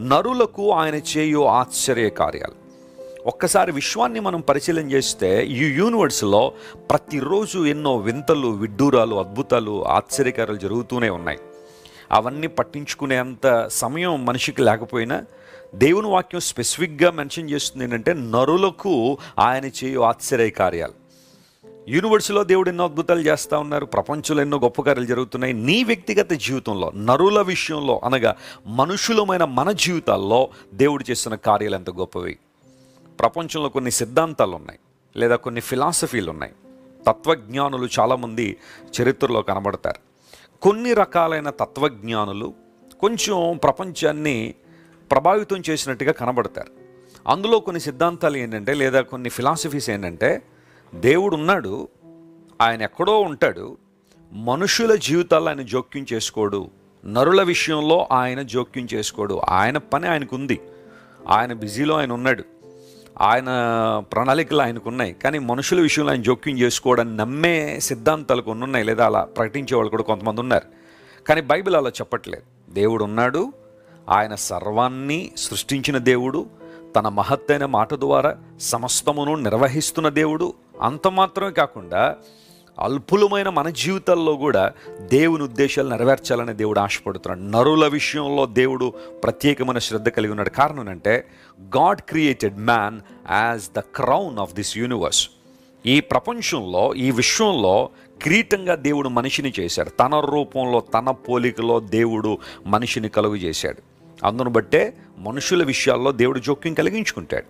నరులకు ఆయన చేయు ఆశ్చర్య కార్యాలు ఒక్కసారి విశ్వాన్ని మనం పరిశీలన చేస్తే ఈ యూనివర్స్లో ప్రతిరోజు ఎన్నో వింతలు విడ్డూరాలు అద్భుతాలు ఆశ్చర్యకారాలు జరుగుతూనే ఉన్నాయి. అవన్నీ పట్టించుకునేంత సమయం మనిషికి లేకపోయినా దేవుని వాక్యం స్పెసిఫిక్గా మెన్షన్ చేస్తుంది ఏంటంటే నరులకు ఆయన చేయు ఆశ్చర్య కార్యాలు యూనివర్స్లో దేవుడు ఎన్నో అద్భుతాలు చేస్తూ ఉన్నారు ప్రపంచంలో ఎన్నో గొప్ప కార్యాలు జరుగుతున్నాయి. నీ వ్యక్తిగత జీవితంలో నరుల విషయంలో అనగా మనుషులమైన మన జీవితాల్లో దేవుడు చేస్తున్న కార్యాలు ఎంత గొప్పవి. ప్రపంచంలో కొన్ని సిద్ధాంతాలు ఉన్నాయి లేదా కొన్ని ఫిలాసఫీలు ఉన్నాయి. తత్వజ్ఞానులు చాలామంది చరిత్రలో కనబడతారు. కొన్ని రకాలైన తత్వజ్ఞానులు కొంచెం ప్రపంచాన్ని ప్రభావితం చేసినట్టుగా కనబడతారు. అందులో కొన్ని సిద్ధాంతాలు ఏంటంటే లేదా కొన్ని ఫిలాసఫీస్ ఏంటంటే దేవుడు ఉన్నాడు ఆయన ఎక్కడో ఉంటాడు మనుషుల జీవితాల్లో ఆయన జోక్యం చేసుకోడు నరుల విషయంలో ఆయన జోక్యం చేసుకోడు. ఆయన పని ఆయనకుంది. ఆయన బిజీలో ఆయన ఉన్నాడు. ఆయన ప్రణాళికలు ఆయనకు ఉన్నాయి కానీ మనుషుల విషయంలో ఆయన జోక్యం చేసుకోవడానికి నమ్మే సిద్ధాంతాలు కొన్ని ఉన్నాయి లేదా అలా ప్రకటించే వాళ్ళు కూడా కొంతమంది ఉన్నారు. కానీ బైబిల్ అలా చెప్పట్లేదు. దేవుడు ఉన్నాడు ఆయన సర్వాన్ని సృష్టించిన దేవుడు తన మహత్తైన మాట ద్వారా సమస్తమును నిర్వహిస్తున్న దేవుడు అంత మాత్రమే కాకుండా అల్పులమైన మన జీవితాల్లో కూడా దేవుని ఉద్దేశాలు నెరవేర్చాలని దేవుడు ఆశపడుతున్నాడు. నరుల విషయంలో దేవుడు ప్రత్యేకమైన శ్రద్ధ కలిగి ఉన్నాడు. కారణం అంటే God created man as the crown of this universe ఈ ప్రపంచంలో ఈ విశ్వంలో కిరీటంగా దేవుడు మనిషిని చేశాడు. తన రూపంలో తన పోలికలో దేవుడు మనిషిని కలుగు చేశాడు. అందును బట్టే మనుషుల విషయాల్లో దేవుడు జోక్యం కలిగించుకుంటాడు.